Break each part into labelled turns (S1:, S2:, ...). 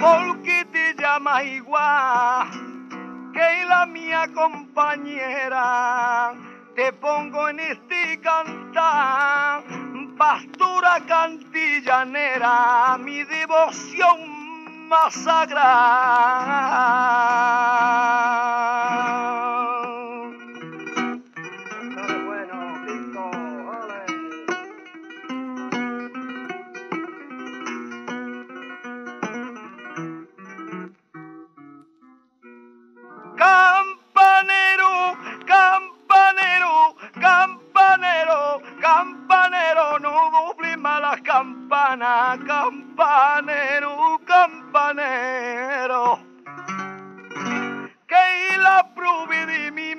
S1: porque te llama igual, que la mía compañera, te pongo en este cantar, pastora cantillanera, mi devoción más sagrada.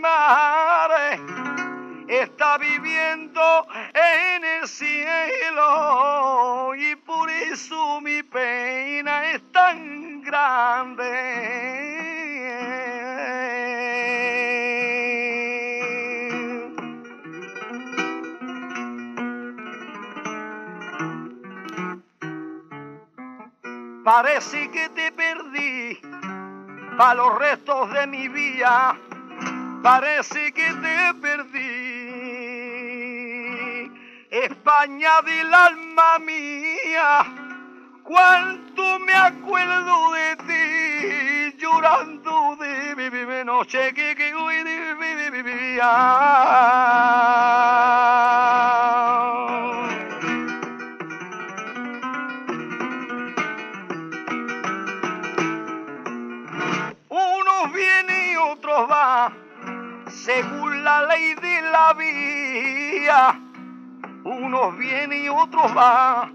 S1: Madre está viviendo en el cielo y por eso mi pena es tan grande. Parece que te perdí para los restos de mi vida. Parece que te perdí. España del alma mía, cuánto me acuerdo de ti, llorando de mi, noche que, que hoy de mi, según la ley de la vida. Unos vienen y otros van,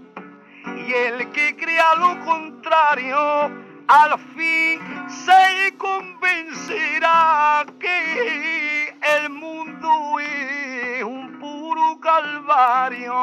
S1: y el que crea lo contrario, al fin se convencerá que el mundo es un puro calvario.